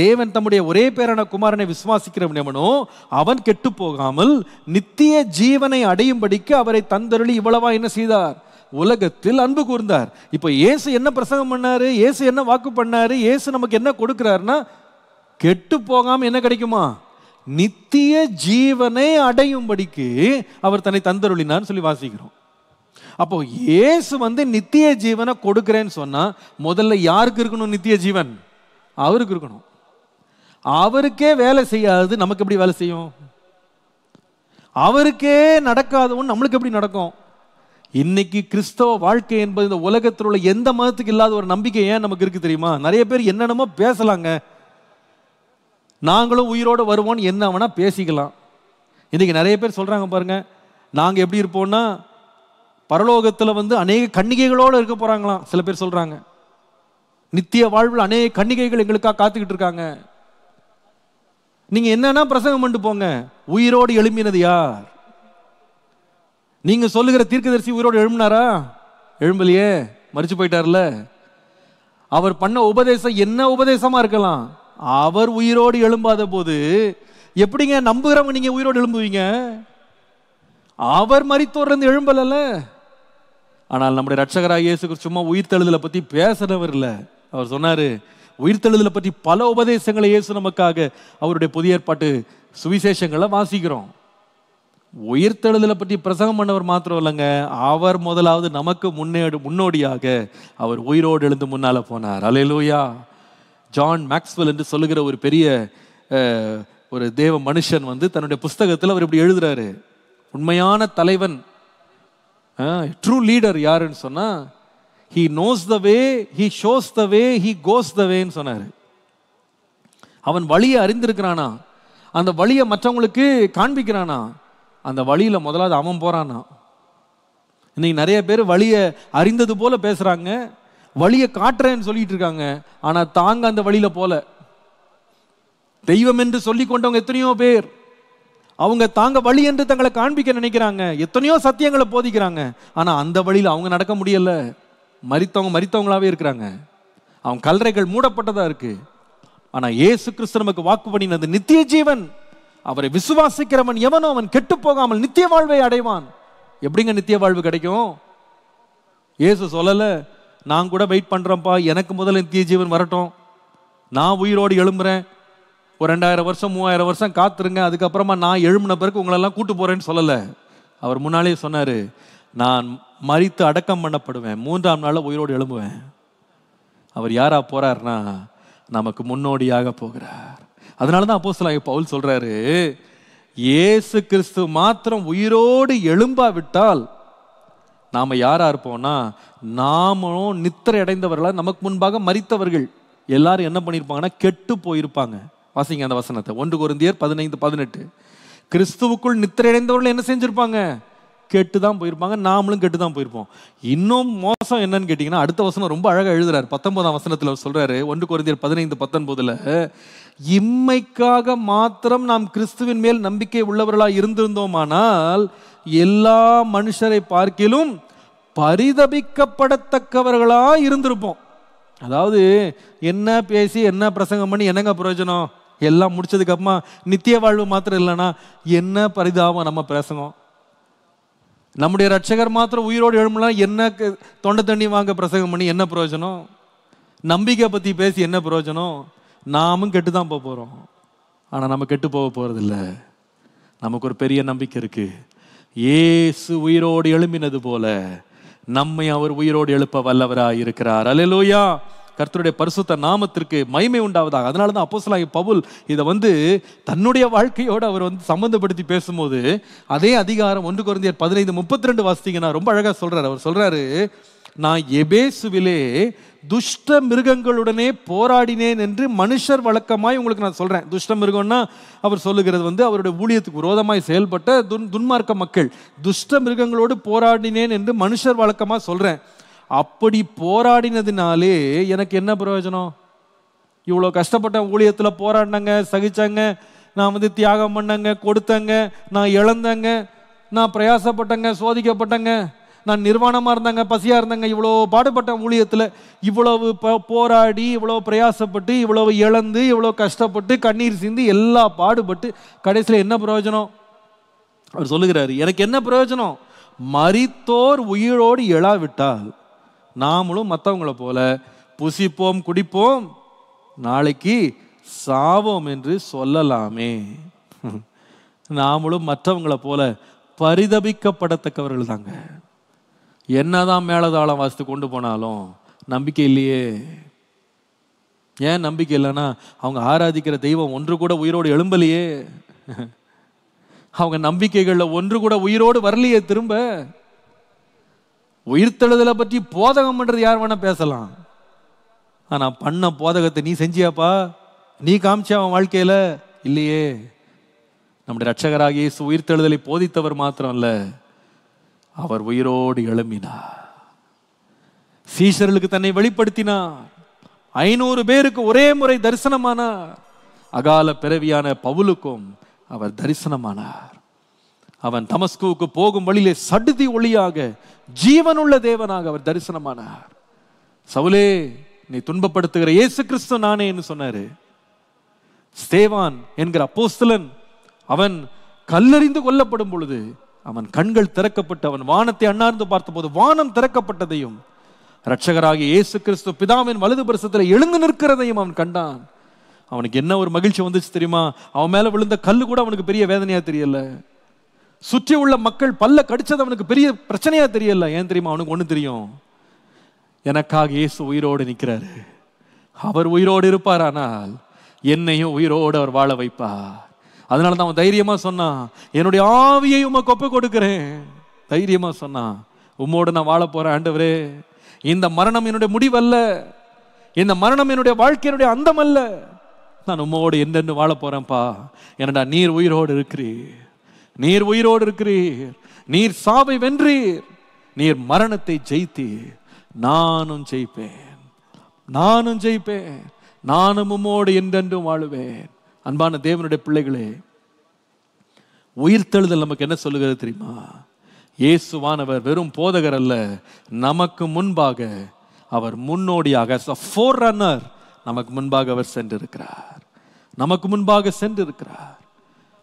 [SPEAKER 1] தேவன் தம்முடைய ஒரே பேரான குமாரனை விசுவாசிக்கிறவன் எவனோ அவன் கெட்டு போகாமல் நித்திய ஜீவனை அடையும்படிக்கு அவரை தந்தருளி இவ்வளவா என்ன செய்தார்? உலகத்தில் அன்பு கூர்ந்தார். இப்போ ஏசு என்ன பிரசங்கம் பண்ணாரு? ஏசு என்ன வாக்கு பண்ணாரு? ஏசு நமக்கு என்ன கொடுக்கிறாருன்னா கெட்டு போகாமல் என்ன கிடைக்குமா? நித்திய ஜீவனை அடையும்படிக்கு அவர் தன்னை தந்தருளினான்னு சொல்லி வாசிக்கிறோம். அப்போ இயேசு வந்து நித்திய ஜீவனை கொடுக்குறேன்னு சொன்னா முதல்ல யாருக்கு இருக்கணும் நித்திய ஜீவன்? அவருக்கு இருக்கணும். அவருக்கே வேலை செய்யாது நமக்கு எப்படி வேலை செய்யும்? அவருக்கே நடக்காதவன் நம்மளுக்கு எப்படி நடக்கும்? இன்னைக்கு கிறிஸ்தவ வாழ்க்கை என்பது இந்த உலகத்தில் உள்ள எந்த மதத்துக்கு இல்லாத ஒரு நம்பிக்கை ஏன் நமக்கு இருக்கு தெரியுமா? நிறைய பேர் என்னென்னமோ பேசலாங்க. நாங்களும் உயிரோடு வருவோம்னு என்ன வேணா பேசிக்கலாம். இன்னைக்கு நிறைய பேர் சொல்றாங்க பாருங்க நாங்கள் எப்படி இருப்போம்னா பரலோகத்தில் வந்து அநேக கன்னிகைகளோடு இருக்க போகிறாங்களாம் சில பேர் சொல்கிறாங்க நித்திய வாழ்வில் அநேக கன்னிகைகள் எங்களுக்காக காத்துக்கிட்டு இருக்காங்க. நீங்கள் என்னன்னா பிரசங்கம் பண்ணிட்டு போங்க. உயிரோடு எழும்பினது யார்? நீங்கள் சொல்லுகிற தீர்க்கதரிசி உயிரோடு எழும்பினாரா? எழும்பலையே. மறிச்சு போயிட்டார்ல. அவர் பண்ண உபதேசம் என்ன உபதேசமாக இருக்கலாம்? அவர் உயிரோடு எழும்பாத போது எப்படிங்க நம்புகிறவங்க நீங்கள் உயிரோடு எழும்புவீங்க? அவர் மறித்தோர்லேருந்து எழும்பலல்ல? ஆனால் நம்முடைய ரட்சகராக இயேசு சும்மா உயிர்த்தெழுதலை பற்றி பேசுகிறவர் இல்லை. அவர் சொன்னார் உயிர்த்தெழுதலை பற்றி பல உபதேசங்களை இயேசு நமக்காக அவருடைய புதிய ஏற்பாட்டு சுவிசேஷங்களை வாசிக்கிறோம். உயிர்த்தெழுதலை பற்றி பிரசங்கம் பண்ணவர் மாத்திரம் இல்லைங்க. அவர் முதலாவது நமக்கு முன்னேடு முன்னோடியாக அவர் உயிரோடு எழுந்து முன்னால் போனார். அலையலூயா ஜான் மேக்ஸ்வெல் என்று சொல்லுகிற ஒரு பெரிய ஒரு தேவ மனுஷன் வந்து தன்னுடைய புஸ்தகத்தில் அவர் இப்படி எழுதுறாரு. உண்மையான தலைவன் ட்ரூ லீடர் யாருன்னு சொன்னா he knows the way he shows the way he goes the வேன்னு சொன்னார். அவன் வழியை அறிந்திருக்கிறானா? அந்த வழியை மற்றவங்களுக்கு காண்பிக்கிறானா? அந்த வழியில் முதலாவது அவன் போகிறானா இன்னைக்கு நிறைய பேர் வழியை அறிந்தது போல பேசுகிறாங்க வழியை காட்டுறேன்னு சொல்லிட்டு இருக்காங்க ஆனால் தாங்க அந்த வழியில் போல. தெய்வம் என்று சொல்லி கொண்டவங்க எத்தனையோ பேர். அவங்க தாங்க வழி என்று தங்களை காண்பிக்க நினைக்கிறாங்க. எத்தனையோ சத்தியங்களை போதிக்கிறாங்க. ஆனால் அந்த வழியில் அவங்க நடக்க முடியல. மறித்தவங்க மரித்தவங்களாவே இருக்கிறாங்க. அவங்க கல்லறைகள் மூடப்பட்டதாக இருக்கு. ஆனால் ஏசு கிறிஸ்து நமக்கு வாக்கு பண்ணினது நித்திய ஜீவன். அவரை விசுவாசிக்கிறவன் எவனோ அவன் கெட்டு போகாமல் நித்திய வாழ்வை அடைவான். எப்படிங்க நித்திய வாழ்வு கிடைக்கும்? ஏசு சொல்லலை நான் கூட வெயிட் பண்ணுறேன்ப்பா எனக்கு முதல்ல நித்திய ஜீவன் வரட்டும். நான் உயிரோடு எழும்புறேன். ஒரு ரெண்டாயிரம் வருஷம் மூவாயிரம் வருஷம் காத்துருங்க. அதுக்கப்புறமா நான் எழும்பின பிறகு உங்களெல்லாம் கூட்டு போறேன்னு சொல்லலை. அவர் முன்னாலேயே சொன்னாரு நான் மறித்து அடக்கம் பண்ணப்படுவேன். மூன்றாம் நாளில் உயிரோடு எழும்புவேன். அவர் யாரா போறாருன்னா நமக்கு முன்னோடியாக போகிறார். அதனால தான் அப்போஸ்தலனாகிய பவுல் சொல்றாரு இயேசு கிறிஸ்து மாத்திரம் உயிரோடு எழும்பாவிட்டால் நாம் யாராக இருப்போம்னா நாமளும் நித்திரை அடைந்தவர்களாக நமக்கு முன்பாக மறித்தவர்கள் எல்லாரும் என்ன பண்ணியிருப்பாங்கன்னா கெட்டு போயிருப்பாங்க. வாசிங்க அந்த வசனத்தை. ஒன்று குருந்தியர் பதினைந்து பதினெட்டு. கிறிஸ்துவுக்குள் நித்திரை அடைந்தவர்கள் என்ன செஞ்சுருப்பாங்க? கெட்டு தான் போயிருப்பாங்க நாமளும் கெட்டு தான் போயிருப்போம். இன்னும் மோசம் என்னன்னு கேட்டிங்கன்னா அடுத்த வசனம் ரொம்ப அழகாக எழுதுறாரு. பத்தொன்பதாம் வசனத்தில் அவர் சொல்றாரு ஒன்று கொரிந்தியர் பதினைந்து பத்தொன்பதில் இம்மைக்காக மாத்திரம் நாம் கிறிஸ்துவின் மேல் நம்பிக்கை உள்ளவர்களாக இருந்திருந்தோமானால் எல்லா மனுஷரை பார்க்கிலும் பரிதபிக்கப்படத்தக்கவர்களாக இருந்திருப்போம். அதாவது என்ன பேசி என்ன பிரசங்கம் பண்ணி என்னங்க பிரயோஜனம்? எல்லாம் முடிச்சதுக்கப்புறமா நித்திய வாழ்வு மாத்திரம் இல்லைன்னா என்ன பரிதாபம் நம்ம பிரசங்கம்? நம்முடைய ரட்சகர் மாத்திரம் உயிரோடு எழும்பலாம் என்ன க- தொண்டை தண்ணி வாங்க பிரசங்கம் பண்ணி என்ன பிரயோஜனம்? நம்பிக்கை பற்றி பேசி என்ன பிரயோஜனம்? நாமும் கெட்டு தான் போக போகிறோம் ஆனால் நம்ம கெட்டு போக போகிறதில்ல நமக்கு ஒரு பெரிய நம்பிக்கை இருக்கு. ஏசு உயிரோடு எழும்பினது போல நம்மை அவர் உயிரோடு எழுப்ப வல்லவராக இருக்கிறார் அல்லேலூயா! கர்த்தருடைய பரிசுத்த நாமத்திற்கு மகிமை உண்டாவதாக. அதனால தான் அப்போசலாகி பவுல் இதை வந்து தன்னுடைய வாழ்க்கையோடு அவர் வந்து சம்மந்தப்படுத்தி பேசும்போது அதே அதிகாரம் ஒன்று குறைந்தியர் பதினைந்து முப்பத்தி ரெண்டு வாசித்தீங்கன்னா ரொம்ப அழகாக சொல்கிறார் அவர் சொல்கிறாரு நான் எபேசுவிலே துஷ்ட மிருகங்களுடனே போராடினேன் என்று மனுஷர் வழக்கமாய் உங்களுக்கு நான் சொல்கிறேன் துஷ்ட மிருகம்னா அவர் சொல்லுகிறது வந்து அவருடைய ஊழியத்துக்கு விரோதமாய் செயல்பட்ட துன் துன்மார்க்க மக்கள். துஷ்ட மிருகங்களோடு போராடினேன் என்று மனுஷர் வழக்கமாக சொல்கிறேன் அப்படி போராடினதுனாலே எனக்கு என்ன பிரயோஜனம்? இவ்வளோ கஷ்டப்பட்ட ஊழியத்தில் போராடினங்க சகிச்சாங்க நான் வந்து தியாகம் பண்ணங்க கொடுத்தங்க நான் இழந்தங்க நான் பிரயாசப்பட்டங்க சோதிக்கப்பட்டங்க நான் நிர்வாணமாக இருந்தாங்க பசியாக இருந்தாங்க இவ்வளோ பாடுபட்ட ஊழியத்தில் இவ்வளவு போராடி இவ்வளோ பிரயாசப்பட்டு இவ்வளவு இழந்து இவ்வளோ கஷ்டப்பட்டு கண்ணீர் சிந்தி எல்லா பாடுபட்டு கடைசியில் என்ன பிரயோஜனம்? அவர் சொல்லுகிறாரு எனக்கு என்ன பிரயோஜனம்? மறித்தோர் உயிரோடு எழாவிட்டால் நாமளும் மற்றவங்களை போல புசிப்போம் குடிப்போம். நாளைக்கு சாவோம் என்று சொல்லலாமே. நாமளும் மற்றவங்கள போல பரிதபிக்கப்படத்தக்கவர்கள் தாங்க. என்னதான் மேலதாளம் வாசித்து கொண்டு போனாலும் நம்பிக்கை இல்லையே. ஏன் நம்பிக்கை இல்லைன்னா அவங்க ஆராதிக்கிற தெய்வம் ஒன்று கூட உயிரோடு எழும்பலையே. அவங்க நம்பிக்கைகளில் ஒன்று கூட உயிரோடு வரலையே திரும்ப. உயிர்த்தெழுதலை பற்றி போதகம் பண்ணுறது யார் வேணால் பேசலாம். ஆனால் பண்ண போதகத்தை நீ செஞ்சியாப்பா? நீ காமிச்சா அவன் வாழ்க்கையில்? இல்லையே. நம்முடைய ரட்சகராக இயேசு உயிர்த்தெழுதலை போதித்தவர் மாத்திரம் அல்ல அவர் உயிரோடு எழும்பினார். சீஷர்களுக்கு தன்னை வெளிப்படுத்தினார். ஐநூறு பேருக்கு ஒரே முறை தரிசனமானார். அகால பிறவியான பவுலுக்கும் அவர் தரிசனமானார். அவன் தமஸ்குவுக்கு போகும் வழியிலே சடுதி ஒளியாக ஜீவனுள்ள தேவனாக அவர் தரிசனமானார். சவுலே நீ துன்பப்படுத்துகிற இயேசு கிறிஸ்து நானே என்று சொன்னாரு. ஸ்தேவான் என்கிற அப்போஸ்தலன் அவன் கல்லறிந்து கொல்லப்படும் பொழுது அவன் கண்கள் திறக்கப்பட்டு அவன் வானத்தை அண்ணார்ந்து பார்த்தபோது வானம் திறக்கப்பட்டதையும் இரட்சகராகிய இயேசு கிறிஸ்து பிதாவின் வலது பரிசத்தில் எழுந்து நிற்கிறதையும் அவன் கண்டான். அவனுக்கு என்ன ஒரு மகிழ்ச்சி வந்துச்சு தெரியுமா? அவன் மேல விழுந்த கல்லு கூட அவனுக்கு பெரிய வேதனையா தெரியல. சுற்றி உள்ள மக்கள் பல்ல கடிச்சது அவனுக்கு பெரிய பிரச்சனையா தெரியல. ஏன் தெரியுமா? அவனுக்கு ஒன்று தெரியும். எனக்காக இயேசு உயிரோடு நிற்கிறாரு. அவர் உயிரோடு இருப்பார் ஆனால் என்னையும் உயிரோடு அவர் வாழ வைப்பார். அதனால தான் அவன் தைரியமா சொன்னான் என்னுடைய ஆவியை உமக்கு ஒப்பு கொடுக்கிறேன் தைரியமா சொன்னான் உம்மோடு நான் வாழ போறேன் ஆண்டவரே. இந்த மரணம் என்னுடைய முடிவல்ல. இந்த மரணம் என்னுடைய வாழ்க்கையினுடைய அந்தம் அல்ல நான் உம்மோடு என்னென்னு வாழ போறேன்ப்பா. என்னடா நீர் உயிரோடு இருக்கிறீர். நீர் உயிரோடு இருக்கிறீர். நீர் சாவை வென்றீர். நீர் மரணத்தை ஜெயித்தீர். நானும் ஜெயிப்பேன். நானும் ஜெயிப்பேன். நானும் உம்மோடு என்றென்றும் வாழுவேன். அன்பான தேவனுடைய பிள்ளைகளே உயிர்த்தெழுதல் நமக்கு என்ன சொல்லுகிறது தெரியுமா? இயேசுவானவர் வெறும் போதகர் அல்ல நமக்கு முன்பாக அவர் முன்னோடியாக ஃபோர் ரன்னர் நமக்கு முன்பாக அவர் சென்றிருக்கிறார். நமக்கு முன்பாக சென்றிருக்கிறார்.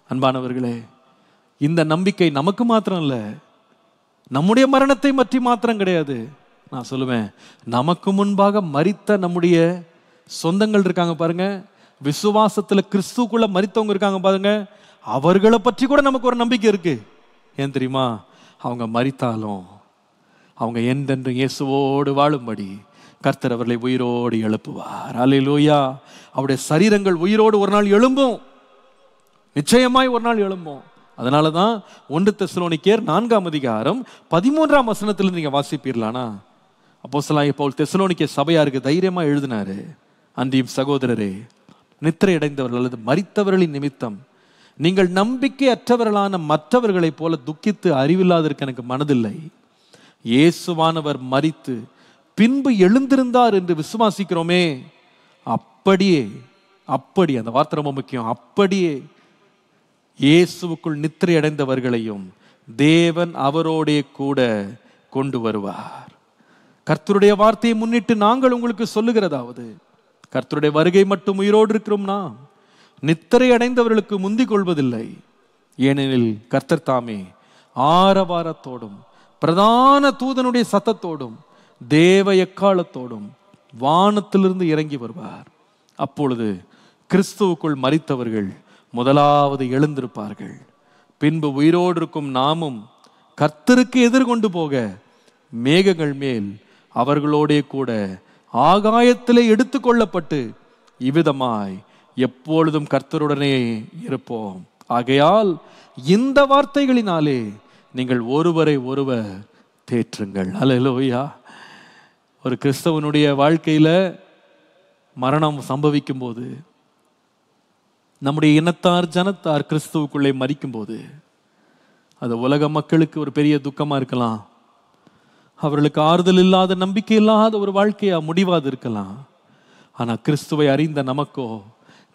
[SPEAKER 1] அன்பானவர்களே இந்த நம்பிக்கை நமக்கு மாத்திரம் இல்லை நம்முடைய மரணத்தை பற்றி மாத்திரம் கிடையாது. நான் சொல்லுவேன் நமக்கு முன்பாக மறித்த நம்முடைய சொந்தங்கள் இருக்காங்க பாருங்க. விசுவாசத்தில் கிறிஸ்துக்குள்ள மறித்தவங்க இருக்காங்க பாருங்க. அவர்களை பற்றி கூட நமக்கு ஒரு நம்பிக்கை இருக்கு. ஏன் தெரியுமா? அவங்க மறித்தாலும் அவங்க என்றென்றும் இயேசுவோடு வாழும்படி கர்த்தர் அவர்களை உயிரோடு எழுப்புவார். அல்லேலூயா அவருடைய சரீரங்கள் உயிரோடு ஒரு நாள் எழும்பும். நிச்சயமாய் ஒரு நாள் எழும்பும். அதனால தான் ஒன்று தெசலோனிக்கேர் நான்காம் அதிகாரம் பதிமூன்றாம் வசனத்திலிருந்து நீங்கள் வாசிப்பீர்களானா? அப்போ பவுல் தெசலோனிக்கே சபையாருக்கு தைரியமாக எழுதினாரு. அன்றியும் சகோதரரே நித்திரை அடைந்தவர்கள் அல்லது மறித்தவர்களின் நிமித்தம் நீங்கள் நம்பிக்கையற்றவர்களான மற்றவர்களைப் போல துக்கித்து அறிவில்லாதற்கு எனக்கு மனதில்லை. இயேசுவானவர் மறித்து பின்பு எழுந்திருந்தார் என்று விசுவாசிக்கிறோமே அப்படியே அப்படி அந்த வார்த்தை ரொம்ப முக்கியம் அப்படியே இயேசுவுக்குள் நித்திரை அடைந்தவர்களையும் தேவன் அவரோடே கூட கொண்டு வருவார். கர்த்தருடைய வார்த்தையை முன்னிட்டு நாங்கள் உங்களுக்கு சொல்லுகிறதாவது கர்த்தருடைய வருகை மட்டும் உயிரோடு இருக்கிறோம்னா நித்திரை அடைந்தவர்களுக்கு முந்திக் கொள்வதில்லை. ஏனெனில் கர்த்தர் தாமே ஆரவாரத்தோடும் பிரதான தூதனுடைய சத்தத்தோடும் தேவ எக்காலத்தோடும் வானத்திலிருந்து இறங்கி வருவார். அப்பொழுது கிறிஸ்துவுக்குள் மறித்தவர்கள் முதலாவது எழுந்திருப்பார்கள். பின்பு உயிரோடு இருக்கும் நாமும் கர்த்தருக்கு எதிர்கொண்டு போக மேகங்கள் மேல் அவர்களோடே கூட ஆகாயத்திலே எடுத்துக்கொள்ளப்பட்டு இவ்விதமாய் எப்பொழுதும் கர்த்தருடனே இருப்போம். ஆகையால் இந்த வார்த்தைகளினாலே நீங்கள் ஒருவரை ஒருவர் தேற்றுங்கள். அல்லேலூயா ஒரு கிறிஸ்தவனுடைய வாழ்க்கையில் மரணம் சம்பவிக்கும் போது நம்முடைய இனத்தார் ஜனத்தார் கிறிஸ்துவுக்குள்ளே மறிக்கும் போது அது உலக மக்களுக்கு ஒரு பெரிய துக்கமாக இருக்கலாம். அவர்களுக்கு ஆறுதல் இல்லாத நம்பிக்கை இல்லாத ஒரு வாழ்க்கையாக முடிவாது இருக்கலாம். ஆனால் கிறிஸ்துவை அறிந்த நமக்கோ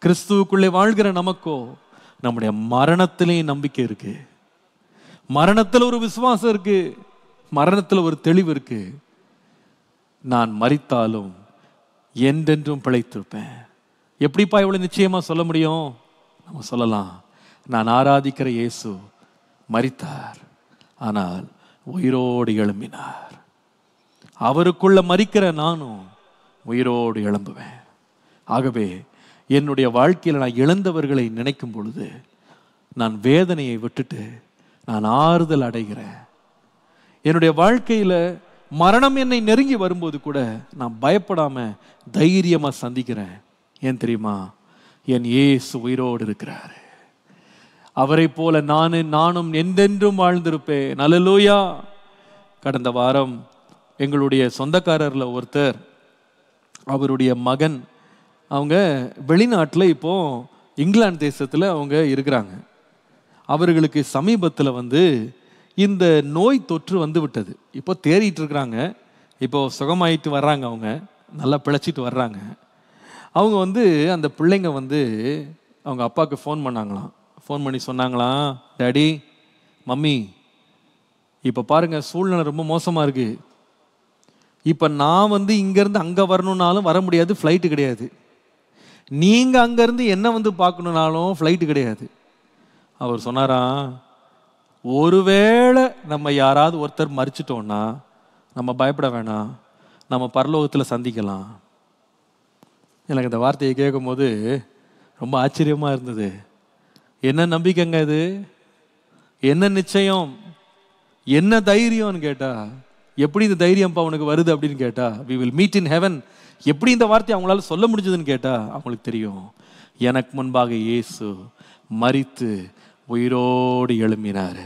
[SPEAKER 1] கிறிஸ்துவுக்குள்ளே வாழ்கிற நமக்கோ நம்முடைய மரணத்திலே நம்பிக்கை இருக்கு. மரணத்தில் ஒரு விசுவாசம் இருக்கு. மரணத்தில் ஒரு தெளிவு இருக்கு. நான் மரித்தாலும் என்றென்றும் பிழைத்திருப்பேன். எப்படிப்பா இவ்வளோ நிச்சயமா சொல்ல முடியும்? நம்ம சொல்லலாம். நான் ஆராதிக்கிற இயேசு மறித்தார் ஆனால் உயிரோடு எழும்பினார். அவருக்குள்ள மறிக்கிற நானும் உயிரோடு எழும்புவேன். ஆகவே என்னுடைய வாழ்க்கையில் நான் இழந்தவர்களை நினைக்கும் பொழுது நான் வேதனையை விட்டுட்டு நான் ஆறுதல் அடைகிறேன். என்னுடைய வாழ்க்கையில் மரணம் என்னை நெருங்கி வரும்போது கூட நான் பயப்படாமல் தைரியமாக சந்திக்கிறேன். ஏன் தெரியுமா? என் ஏசு உயிரோடு இருக்கிறாரு. அவரை போல நான் நானும் எந்தென்றும் வாழ்ந்திருப்பேன். நல்லலூயா கடந்த வாரம் எங்களுடைய சொந்தக்காரரில் ஒருத்தர் அவருடைய மகன் அவங்க வெளிநாட்டில் இப்போ இங்கிலாந்து தேசத்தில் அவங்க இருக்கிறாங்க. அவர்களுக்கு சமீபத்தில் வந்து இந்த நோய் தொற்று வந்து விட்டது. இப்போ தேறிட்டு இருக்கிறாங்க. இப்போ சுகமாயிட்டு வர்றாங்க அவங்க. நல்லா பிழைச்சிட்டு வர்றாங்க. அவங்க வந்து அந்த பிள்ளைங்க வந்து அவங்க அப்பாவுக்கு ஃபோன் பண்ணாங்களாம். ஃபோன் பண்ணி சொன்னாங்களாம் டேடி மம்மி இப்போ பாருங்கள் சூழ்நிலை ரொம்ப மோசமாக இருக்குது இப்போ நான் வந்து இங்கேருந்து அங்கே வரணுன்னாலும் வர முடியாது ஃப்ளைட்டு கிடையாது. நீங்கள் அங்கேருந்து என்ன வந்து பார்க்கணுனாலும் ஃப்ளைட்டு கிடையாது. அவர் சொன்னாராம் ஒருவேளை நம்ம யாராவது ஒருத்தர் மறிச்சிட்டோன்னா நம்ம பயப்பட வேணாம். நம்ம பரலோகத்தில் சந்திக்கலாம். எனக்கு இந்த வார்த்தையை கேட்கும்போது ரொம்ப ஆச்சரியமாக இருந்தது. என்ன நம்பிக்கைங்க இது? என்ன நிச்சயம்? என்ன தைரியம்னு கேட்டா எப்படி இந்த தைரியம்ப்பா அவனுக்கு வருது அப்படின்னு கேட்டா we will meet in heaven எப்படி இந்த வார்த்தையை அவங்களால சொல்ல முடிஞ்சதுன்னு கேட்டா அவங்களுக்கு தெரியும். எனக்கு முன்பாக இயேசு மரித்து உயிரோடு எழும்பினார்.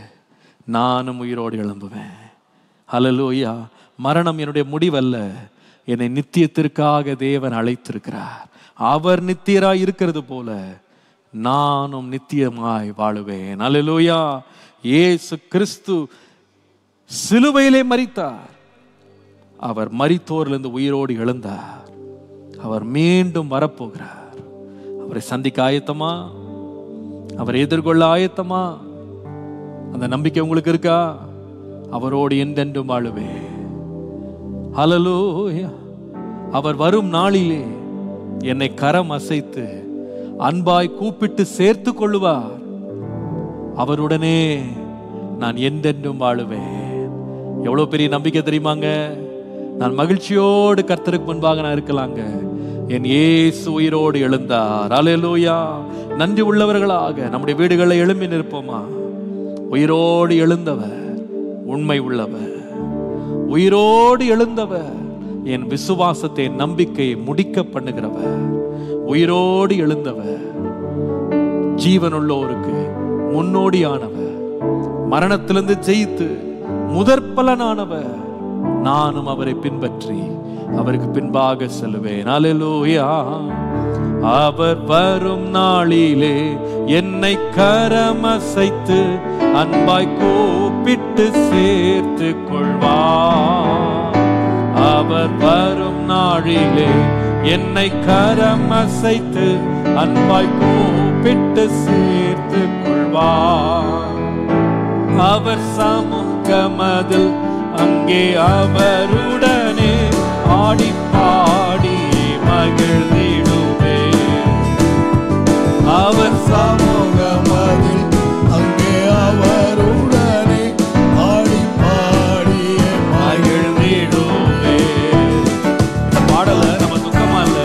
[SPEAKER 1] நானும் உயிரோடு எழும்புவேன். ஹலலூயா மரணம் என்னுடைய முடிவல்ல. என்னை நித்தியத்திற்காக தேவன் அழைத்திருக்கிறார். அவர் நித்தியராய் இருக்கிறது போல நானும் நித்தியமாய் வாழுவேன். ஹalleluya ஏசு கிறிஸ்து சிலுவையிலே மறித்தார் அவர் மறித்தோரிலிருந்து உயிரோடு எழுந்தார். அவர் மீண்டும் வரப்போகிறார். அவரை சந்திக்க ஆயத்தமா? அவரை எதிர்கொள்ள ஆயத்தமா? அந்த நம்பிக்கை உங்களுக்கு இருக்கா? அவரோடு எந்தென்றும் வாழுவே ஹalleluya அவர் வரும் நாளிலே என்னை கரம் அசைத்து அன்பாய் கூப்பிட்டு சேர்த்து கொள்ளுவார். அவருடனே நான் என்றென்றும் வாழுவேன். எவ்வளோ பெரிய நம்பிக்கை தெரியுமாங்க? நான் மகிழ்ச்சியோடு கர்த்தருக்கு முன்பாக நான் இருக்கலாங்க. என் ஏசு உயிரோடு எழுந்தார். அலையலூயா நன்றி உள்ளவர்களாக நம்முடைய வீடுகளை எழும்பி நிற்போமா? உயிரோடு எழுந்தவர் உண்மை உள்ளவர். உயிரோடு எழுந்தவர். என் விசுவாசத்தை நம்பிக்கையை முடிக்க பண்ணுகிறவர். உயிரோடு எழுந்தவர். ஜீவனுள்ளோருக்கு முன்னோடியானவர். மரணத்திலிருந்து ஜெயித்து முதற்பலனானவர். நானும் அவரை பின்பற்றி அவருக்கு பின்பாக செல்வேன் அலலூயா அவர் வரும் நாளிலே என்னை கரமசைத்து அன்பாய் கூப்பிட்டு சேர்த்து கொள்வார். அவர் வரும் நாளிலே என்னை கரமசைத்து அன்பாய் கூப்பிட்டு சேர்த்து கொள்வார். அவர் சமுகமதில் அங்கே அவருடனே பாடி பாடி மகிழ்ந்திடுவே அவர்
[SPEAKER 2] சமூகமதில் அங்கே அவருடனே ஆடி பாடி
[SPEAKER 1] மகிழ்ந்திடுவே இந்த பாடலை நம்ம துக்கமா இல்ல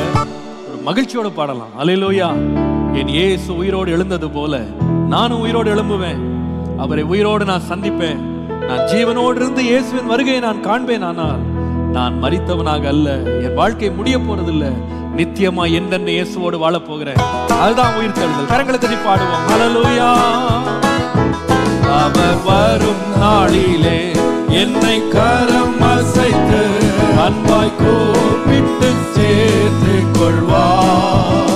[SPEAKER 1] ஒரு மகிழ்ச்சியோட பாடலாம். அலையிலோயா என் இயேசு உயிரோடு எழுந்தது போல நானும் உயிரோடு எழும்புவேன். அவரை உயிரோடு நான் சந்திப்பேன். நான் ஜீவனோடு இருந்து இயேசுவின் வருகையை நான் காண்பேன் ஆனால் நான் மறித்தவனாக அல்ல. என் வாழ்க்கை முடிய போறதில்ல. நித்தியமா என்னென்ன இயேசுவோடு வாழப் போகிறேன் அதுதான் உயிர் தெழுதல் கரங்களை தட்டி பாடுவோம். அலலுயா அவர் வரும் நாளிலே என்னை கரம் அசைத்து அன்பாய் கூப்பிட்டு சேர்த்து கொள்வார்.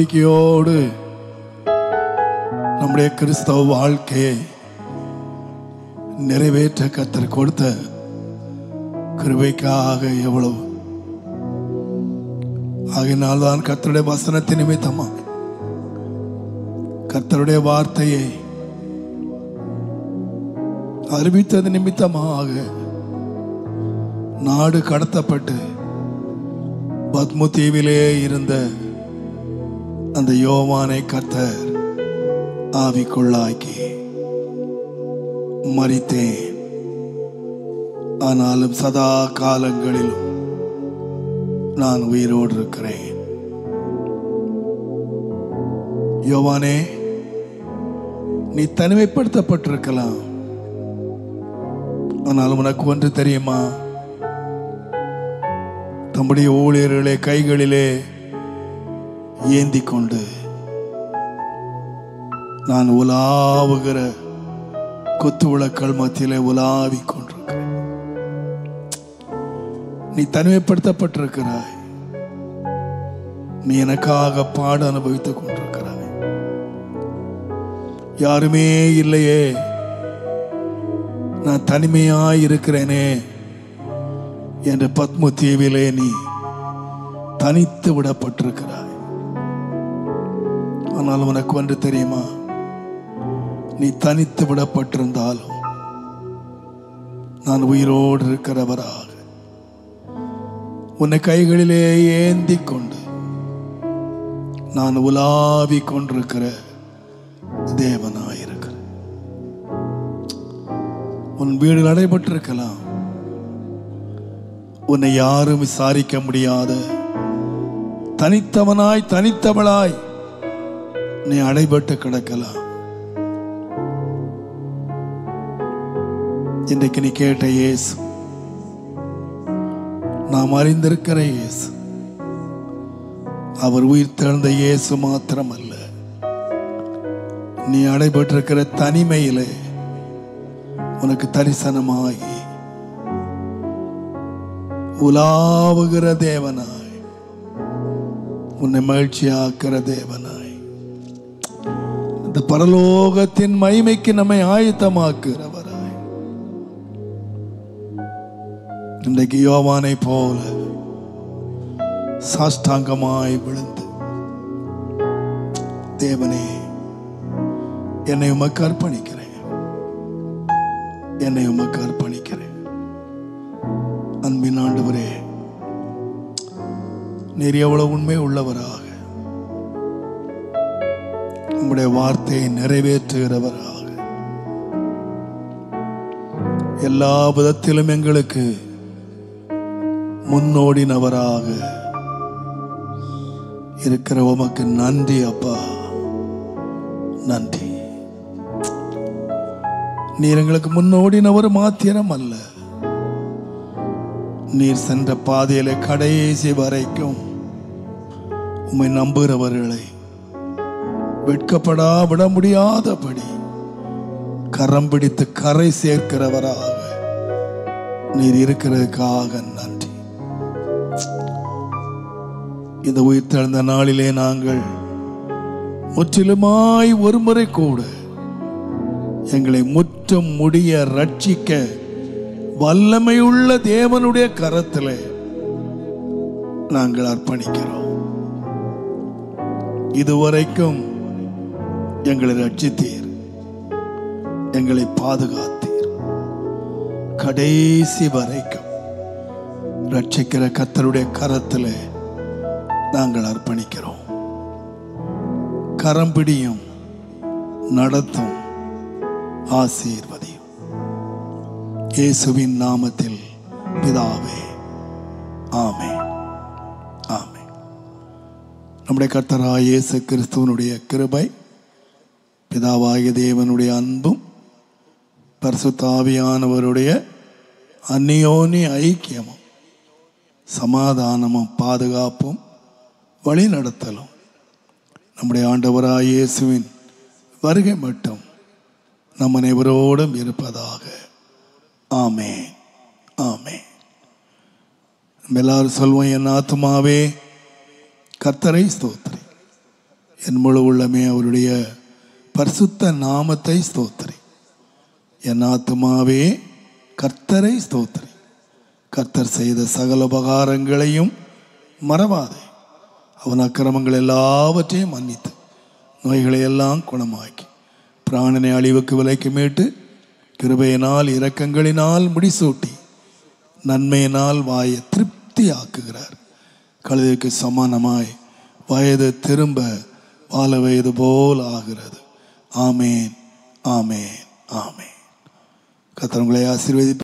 [SPEAKER 2] நம்பிக்கையோடு நம்முடைய கிறிஸ்தவ வாழ்க்கையை நிறைவேற்ற கத்தர் கொடுத்த கிருபைக்காக எவ்வளவு. ஆகினால்தான் கத்தருடைய வசனத்தின் நிமித்தமா கத்தருடைய வார்த்தையை அறிவித்தது நிமித்தமாக நாடு கடத்தப்பட்டு பத்மு தீவிலே இருந்த அந்த யோவானை கத்தர் ஆவிக்குள்ளாக்கி மறித்தேன். ஆனாலும் சதா காலங்களிலும் நான் உயிரோடு இருக்கிறேன். யோவானே நீ தனிமைப்படுத்தப்பட்டிருக்கலாம். ஆனால் உனக்கு ஒன்று தெரியுமா? தம்முடைய ஊழியர்களே கைகளிலே ஏந்தி கொண்டு நான் உலாவுகிற கொத்து விளக்கள் மத்தியிலே உலாவி கொண்டிருக்கிறேன். நீ தனிமைப்படுத்தப்பட்டிருக்கிறாய். நீ எனக்காக பாடு அனுபவித்துக் கொண்டிருக்கிறாய். யாருமே இல்லையே. நான் தனிமையாய் இருக்கிறேனே என்ற பத்ம தீவிலே நீ தனித்து விடப்பட்டிருக்கிறாய். ஆனால் உனக்கு ஒன்று தெரியுமா? நீ தனித்து விடப்பட்டிருந்தாலும் நான் உயிரோடு இருக்கிறவராக உன்னை கைகளிலே ஏந்தி கொண்டு நான் உலாவி கொண்டிருக்கிற தேவனாயிருக்கிறேன். உன் வீடு நடைபெற்றிருக்கலாம். உன்னை யாரும் விசாரிக்க முடியாத தனித்தவனாய் தனித்தவளாய் நீ அடைபட்டு கிடக்கலாம் இன்றைக்கு நீ கேட்ட இயேசு. நாம் அறிந்திருக்கிற இயேசு. அவர் உயிர் தெழுந்த இயேசு மாத்திரமல்ல. நீ அடைபட்டிருக்கிற தனிமையிலே உனக்கு தரிசனமாகி உலாவுகிற தேவனாய். உன்னை மகிழ்ச்சியாக்குற தேவனாய். இந்த பரலோகத்தின் மகிமைக்கு நம்மை ஆயத்தமாக்குறவராய் இன்றைக்கு யோவானை போல சாஷ்டாங்கமாய் விழுந்து தேவனே என்னை உமக்கு அர்ப்பணிக்கிறேன். என்னை உமக்கு அர்ப்பணிக்கிறேன். அன்பின் ஆண்டவரே நீர் எவ்வளவு உண்மை உள்ளவராக உங்களுடைய வார்த்தையை நிறைவேற்றுகிறவராக. எல்லா விதத்திலும் எங்களுக்கு முன்னோடினவராக இருக்கிற உமக்கு நன்றி அப்பா. நன்றி. நீர் எங்களுக்கு முன்னோடினவர் மாத்திரம் அல்ல நீர் சென்ற பாதையில கடைசி வரைக்கும் உம்மை நம்புகிறவர்களை வெட்கப்படா விட முடியாதபடி கரம் பிடித்து கரை சேர்க்கிறவராக நீர் இருக்கிறதுக்காக நன்றி. இந்த உயிர்த்தெழுந்த நாளிலே நாங்கள் முற்றிலுமாய் ஒருமுறை கூட எங்களை முற்றும் முடிய ரட்சிக்க வல்லமையுள்ள தேவனுடைய கரத்தில் நாங்கள் அர்ப்பணிக்கிறோம். இதுவரைக்கும் எங்களை ரட்சித்தீர். எங்களை பாதுகாத்தீர். கடைசி வரைக்கும் ரட்சிக்கிற கத்தருடைய கரத்தில் நாங்கள் அர்ப்பணிக்கிறோம். கரம் பிடியும் நடத்தும் ஆசீர்வதியும். இயேசுவின் நாமத்தில் பிதாவே ஆமே ஆமே நம்முடைய கர்த்தராய் இயேசு கிறிஸ்துவனுடைய கிருபை பிதாவாகிய தேவனுடைய அன்பும் பரிசுத்தாவியானவருடைய அந்நியோனி ஐக்கியமும் சமாதானமும் பாதுகாப்பும் வழிநடத்தலும். நம்முடைய ஆண்டவராக இயேசுவின் வருகை மட்டும் நம் அனைவரோடும் இருப்பதாக. ஆமே ஆமே நம்ம எல்லாரும் சொல்வோம் என் ஆத்துமாவே கர்த்தரை ஸ்தோத்திரி. என் முழு உள்ளமே அவருடைய பரிசுத்த நாமத்தை ஸ்தோத்திரி. என் ஆத்துமாவே கர்த்தரை ஸ்தோத்திரி. கர்த்தர் செய்த சகல உபகாரங்களையும் மறவாதே. அவன் அக்கிரமங்கள் எல்லாவற்றையும் மன்னித்து நோய்களை எல்லாம் குணமாக்கி பிராணனை அழிவுக்கு விலைக்கு மீட்டு கிருபையினால் இரக்கங்களினால் முடிசூட்டி நன்மையினால் வாயை திருப்தி ஆக்குகிறார் கழுதைக்கு சமானமாய் வயது திரும்ப வாழ வயது போல் ஆகிறது. ஆமேன் ஆமேன் ஆமேன். கத்தவங்களை ஆசீர்வதி